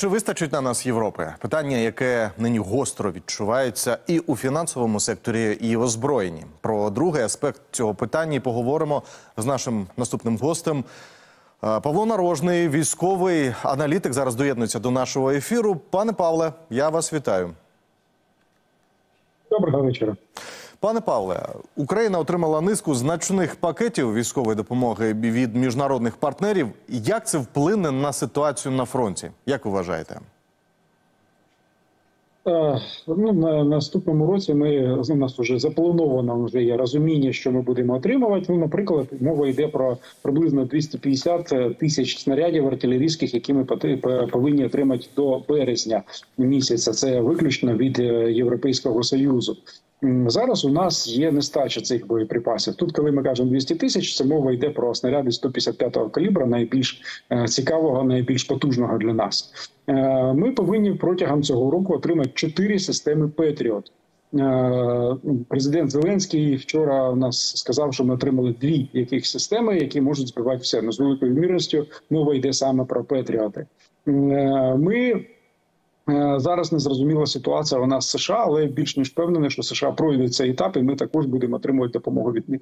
Чи вистачить на нас Європи? Питання, яке нині гостро відчувається і у фінансовому секторі, і в озброєнні. Про другий аспект цього питання поговоримо з нашим наступним гостем. Е, Павло Нарожний, військовий аналітик, зараз доєднується до нашого ефіру. Пане Павле, я вас вітаю. Доброго вечора. Пане Павле, Україна отримала низку значних пакетів військової допомоги від міжнародних партнерів. Як це вплине на ситуацію на фронті? Як вважаєте? Е, Ну, на наступному році ми у нас вже заплановано вже є розуміння, що ми будемо отримувати. Ну, наприклад, мова йде про приблизно 250 тисяч снарядів артилерійських, які ми повинні отримати до березня місяця. Це виключно від е, Європейського союзу. Зараз у нас є нестача цих боєприпасів. Тут, коли ми кажемо 200 тисяч, це мова йде про снаряди 155-го калібра, найбільш е, цікавого, найбільш потужного для нас. Е, Ми повинні протягом цього року отримати чотири системи Петріот. Е, Президент Зеленський вчора у нас сказав, що ми отримали дві яких системи, які можуть збивати все. Ну, з великою вірністю мова йде саме про Петріоти. Ми Зараз незрозуміла ситуація нас з США, але більш ніж впевнений, що США пройде цей етап, і ми також будемо отримувати допомогу від них.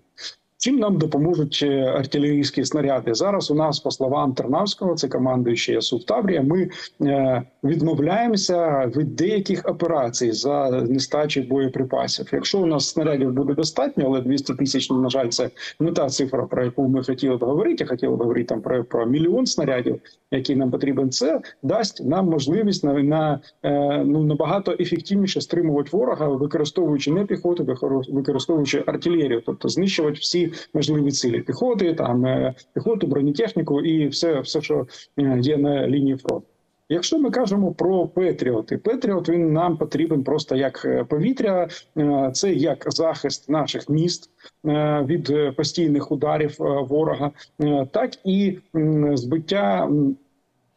Чим нам допоможуть е, артилерійські снаряди? Зараз у нас, по словам Тернавського, це командуючий ЯСУ в Таврія, Ми е, відмовляємося від деяких операцій за нестачі боєприпасів. Якщо у нас снарядів буде достатньо, але 200 тисяч, на жаль, це не та цифра, про яку ми хотіли б говорити. Я хотіли б говорити там про, про мільйон снарядів, який нам потрібен. Це дасть нам можливість на, на е, ну набагато ефективніше стримувати ворога, використовуючи не піхоту, використовуючи артилерію, тобто знищувати всі можливі цілі піхоти, там е, піхоту, бронетехніку і все, все, що е, є на лінії фронту. Якщо ми кажемо про Петріоти, Петріот він нам потрібен просто як е, повітря, це як захист наших міст від постійних ударів ворога, так і збиття.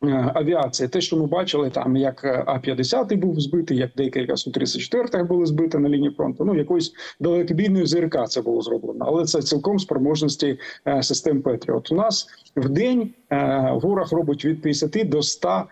Е, те, що ми бачили, там як е, А-50 був збитий, як декілька Су-34 були збиті на лінії фронту. Ну якоюсь далекобійною ЗРК це було зроблено, але це цілком спроможності е, систем Петріот. У нас в день ворог робить від 50 до 100 е,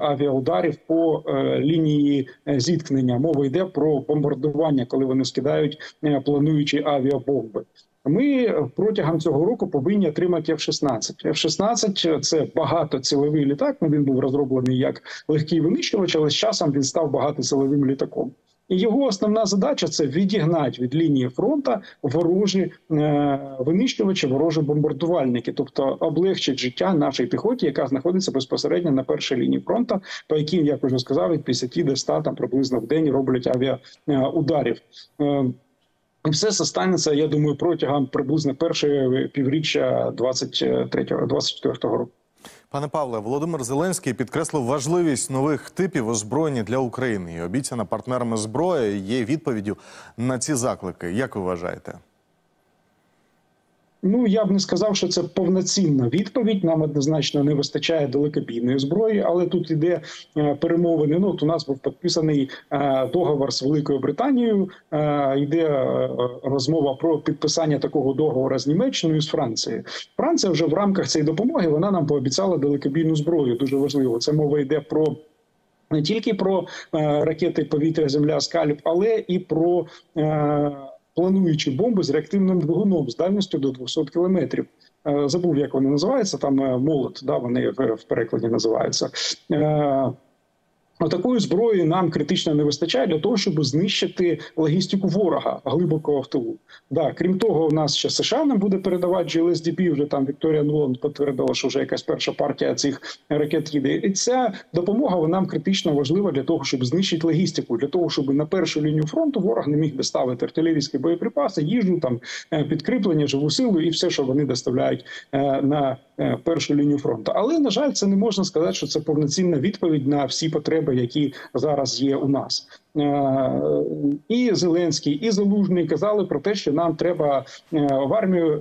авіаударів по лінії зіткнення. Мова йде про бомбардування, коли вони скидають плануючі авіабомби. Ми протягом цього року повинні отримати F-16. F-16 – це багатоцільовий літак. Ну він був розроблений як легкий винищувач, але з часом він став багатоцільовим літаком. І його основна задача це відігнати від лінії фронту ворожі е, винищувачі, ворожі бомбардувальники, тобто облегчить життя нашій піхоті, яка знаходиться безпосередньо на першій лінії фронту, по яким, як вже сказав, від 50 до 100 там приблизно в день роблять авіаударів. Е, і все це станеться, я думаю, протягом приблизно першої півріччя 23-24 року. Пане Павле, Володимир Зеленський підкреслив важливість нових типів озброєння для України. І обіцяна партнерами зброя є відповіддю на ці заклики. Як ви вважаєте? Ну я б не сказав, що це повноцінна відповідь. Нам однозначно не вистачає далекобійної зброї, але тут іде е, перемовини. Ну от у нас був підписаний е, договор з Великою Британією. Йде е, розмова про підписання такого договору з Німеччиною з Францією. Франція вже в рамках цієї допомоги вона нам пообіцяла далекобійну зброю. Дуже важливо. Це мова йде про. Не тільки про е, ракети повітря, земля, скальп, але і про е, плануючі бомби з реактивним двигуном з дальністю до 200 кілометрів. Е, Забув, як вони називаються. Там е, молот, да, вони в, в перекладі називаються. Е, Такої зброї нам критично не вистачає для того, щоб знищити логістику ворога глибоко в тилу. Да, крім того, у нас ще США нам буде передавати GLSDB, Вже там Вікторія Нуланд підтвердила, що вже якась перша партія цих ракет їде. І ця допомога нам критично важлива для того, щоб знищити логістику, для того, щоб на першу лінію фронту ворог не міг доставити артилерійські боєприпаси, їжу, там е, підкріплення, живу силу і все, що вони доставляють е, на е, першу лінію фронту. Але на жаль, це не можна сказати, що це повноцінна відповідь на всі потреби, які зараз є у нас. І Зеленський, і Залужний казали про те, що нам треба в армію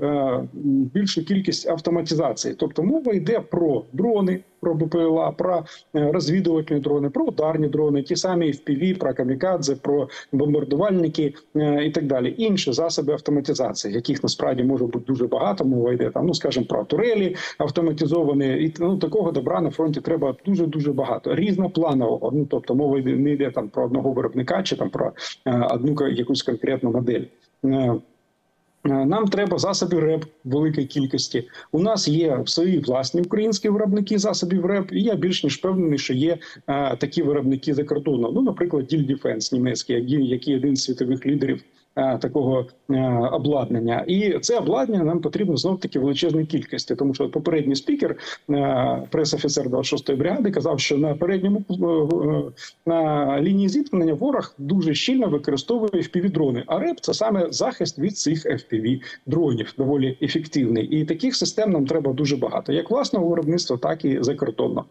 більшу кількість автоматизації. Тобто мова йде про дрони, про БПЛА, про розвідувальні дрони, про ударні дрони, ті самі FPV, про камікадзе, про бомбардувальники і так далі. Інші засоби автоматизації, яких насправді може бути дуже багато. Мова йде там, ну скажімо, про турелі автоматизовані, і ну такого добра на фронті треба дуже дуже багато різнопланового. Ну тобто мова не йде там про одного виробника чи там про одну якусь конкретну модель. Нам треба засоби РЕП великої кількості. У нас є свої власні українські виробники засобів РЕП, і я більш ніж впевнений, що є а, такі виробники за кордоном. Ну, наприклад, Diehl Defence німецький, який один з світових лідерів Е, такого е, обладнання, і це обладнання нам потрібно знов таки величезної кількості, тому що попередній спікер, е, прес-офіцер 26-ї бригади, казав, що на передньому на лінії зіткнення ворог дуже щільно використовує FPV-дрони. А РЕП це саме захист від цих FPV-дронів, доволі ефективний. І таких систем нам треба дуже багато, як власного виробництва, так і закордонного.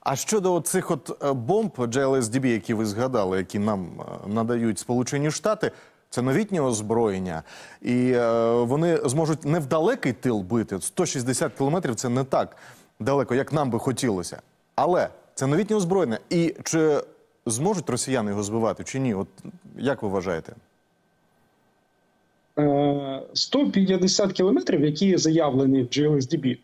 А щодо цих от бомб JLSDB, які ви згадали, які нам надають Сполучені Штати. Це новітнє озброєння, і е, вони зможуть не в далекий тил бити. 160 кілометрів це не так далеко, як нам би хотілося. Але це новітнє озброєння. І чи зможуть росіяни його збивати, чи ні? От як ви вважаєте? 150 е, кілометрів, які заявлені в GLSDB,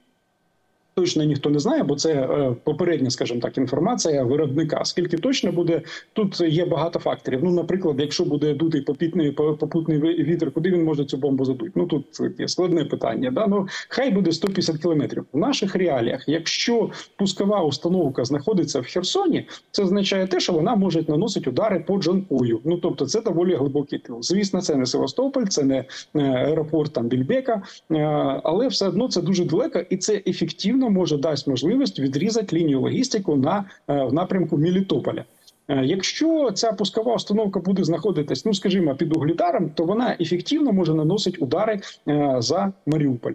Точно ніхто не знає, бо це е, попередня, скажімо так, інформація виробника. Скільки точно буде тут? Є багато факторів. Ну, наприклад, якщо буде дути попітний попутний вітер, куди він може цю бомбу задути? Ну тут є складне питання. Да? Ну хай буде 150 кілометрів. В наших реаліях, якщо пускова установка знаходиться в Херсоні, це означає те, що вона може наносити удари по Джанкою. Ну тобто, це доволі глибокий тил. Звісно, це не Севастополь, це не аеропорт там Більбека, е, але все одно це дуже далеко і це ефективно ефективно може дасть можливість відрізати лінію логістику на е, в напрямку Мілітополя. Е, якщо ця пускова установка буде знаходитись, ну скажімо, під углідаром, то вона ефективно може наносити удари е, за Маріуполь.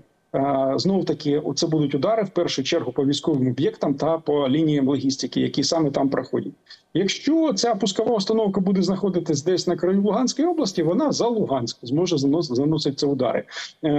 Знову таки, це будуть удари в першу чергу по військовим об'єктам та по лініям логістики, які саме там проходять. Якщо ця пускова установка буде знаходитись десь на краю Луганської області, вона за Луганськ зможе заносити удари. Е,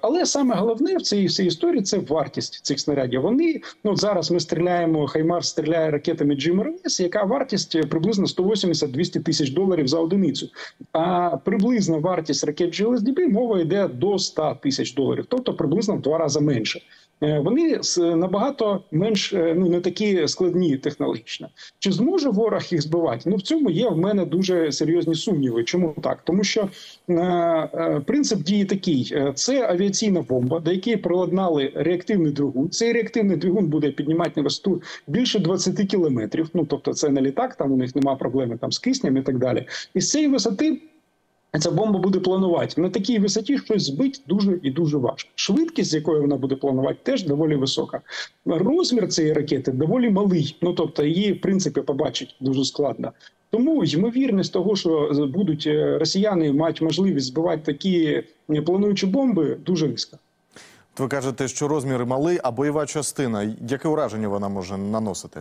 але саме головне в цій всій історії це вартість цих снарядів. Вони ну зараз ми стріляємо. Хаймар стріляє ракетами GMRS, яка вартість приблизно 180-200 тисяч доларів за одиницю. А приблизна вартість ракет GLSDB мова йде до 100 тисяч доларів, тобто приблизно в два рази менше. Е, вони набагато менш е, ну не такі складні технологічно. Чи зможе ворог їх збивати? Ну в цьому є в мене дуже серйозні сумніви. Чому так? Тому що е, е, принцип дії такий: це авіаційна бомба, до якої приладнали реактивний двигун. Цей реактивний двигун буде піднімати на висоту більше 20 кілометрів. Ну тобто, це не літак, там у них немає проблеми там з киснем і так далі. І з цієї висоти. Ця бомба буде планувати на такій висоті, щось збить дуже і дуже важко. Швидкість, з якою вона буде планувати, теж доволі висока. Розмір цієї ракети доволі малий. Ну тобто, її в принципі побачити дуже складно. Тому ймовірність того, що будуть е, росіяни мають можливість збивати такі е, плануючі бомби, дуже низька. Ви кажете, що розмір малий, а бойова частина. Яке ураження вона може наносити?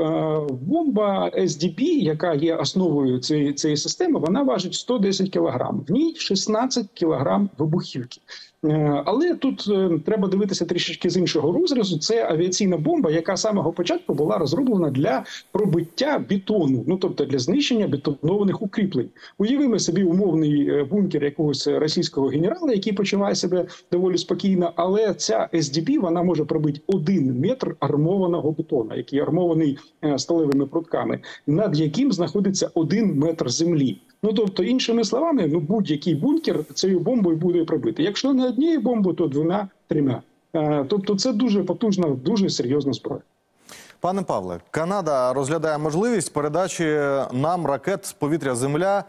Е, бомба SDB, яка є основою цієї цієї системи, вона важить 110 кг. В ній 16 кг вибухівки. Е, але тут е, треба дивитися трішечки з іншого розрізу. Це авіаційна бомба, яка з самого початку була розроблена для пробиття бетону, ну тобто для знищення бетонованих укріплень. Уявимо собі умовний бункер якогось російського генерала, який почуває себе доволі спокійно. Але ця SDB, вона може пробити один метр армованого бетона, який армований сталевими прутками, над яким знаходиться один метр землі. Ну тобто, іншими словами, ну будь-який бункер цією бомбою буде пробити. Якщо не однією бомбою, то двома трьома. Е, тобто, це дуже потужна, дуже серйозна зброя. Пане Павле, Канада розглядає можливість передачі нам ракет з повітря Земля.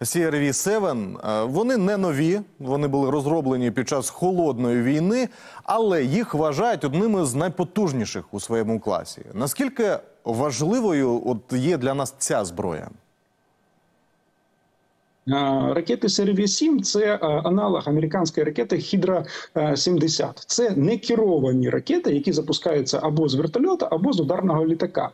CRV-7, е, вони не нові, вони були розроблені під час холодної війни, але їх вважають одними з найпотужніших у своєму класі. Наскільки важливою от є для нас ця зброя? Ракети Серві 7 це аналог американської ракети Хідра 70 Це не керовані ракети, які запускаються або з вертольота, або з ударного літака.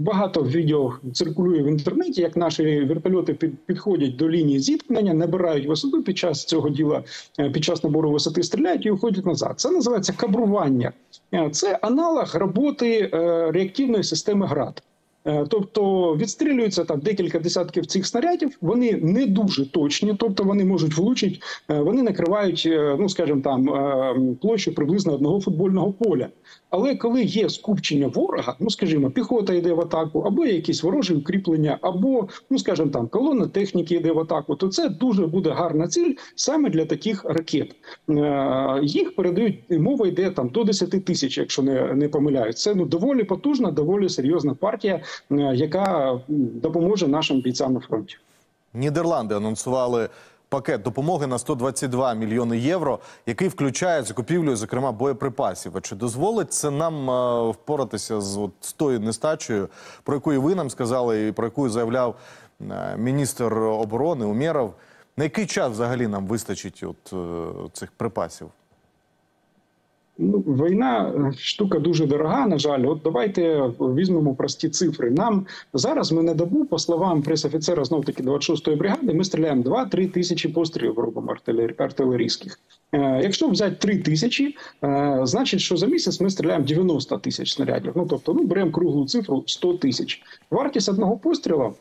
Багато відео циркулює в інтернеті, як наші вертольоти підходять до лінії зіткнення, набирають висоту під час цього діла, е, під час набору висоти стріляють і уходять назад. Це називається кабрування. Е, Це аналог роботи е, реактивної системи ГРАД. Е, Тобто відстрілюється там декілька десятків цих снарядів. Вони не дуже точні, тобто вони можуть влучити, е, вони накривають, е, ну скажімо там, площу приблизно одного футбольного поля. Але коли є скупчення ворога, ну скажімо, піхота йде в атаку, або якісь ворожі укріплення, або ну скажімо там колона техніки йде в атаку, то це дуже буде гарна ціль саме для таких ракет. Їх передають мова йде там до 10 тисяч, якщо не, не помиляють. Це ну доволі потужна, доволі серйозна партія, яка допоможе нашим бійцям на фронті. Нідерланди анонсували пакет допомоги на 122 мільйони євро, який включає закупівлю, зокрема, боєприпасів. Чи дозволить це нам е, впоратися з, от, з тою нестачею, про яку і ви нам сказали, і про яку заявляв е, міністр оборони Умєров? На який час взагалі нам вистачить от, е, цих припасів? Ну, війна е, штука дуже дорога. На жаль, от давайте візьмемо прості цифри. Нам зараз ми на добу, по словам пресофіцера, знов таки 26-ї бригади, ми стріляємо 2-3 тисячі пострілів робимо артилер... артилерійських. Е, якщо взяти 3 тисячі, е, значить, що за місяць ми стріляємо 90 тисяч снарядів. Ну тобто, ну беремо круглу цифру 100 тисяч. Вартість одного пострілу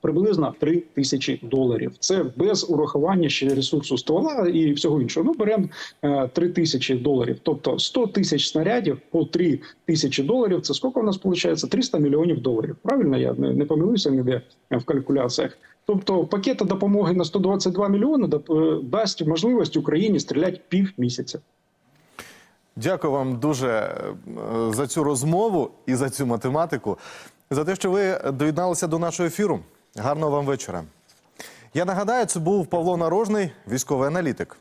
приблизно 3 тисячі доларів. Це без урахування ще ресурсу ствола і всього іншого. Ну беремо е, 3 тисячі доларів. Тобто 100 тисяч снарядів по 3 тисячі доларів. Це скільки у нас виходить? 300 мільйонів доларів. Правильно, я не, не помилився ніде в калькуляціях. Тобто пакета допомоги на 122 мільйони е, дасть можливість Україні стріляти пів місяця. Дякую вам дуже е, за цю розмову і за цю математику, за те, що ви доєдналися до нашого ефіру. Гарного вам вечора. Я нагадаю, це був Павло Нарожний, військовий аналітик.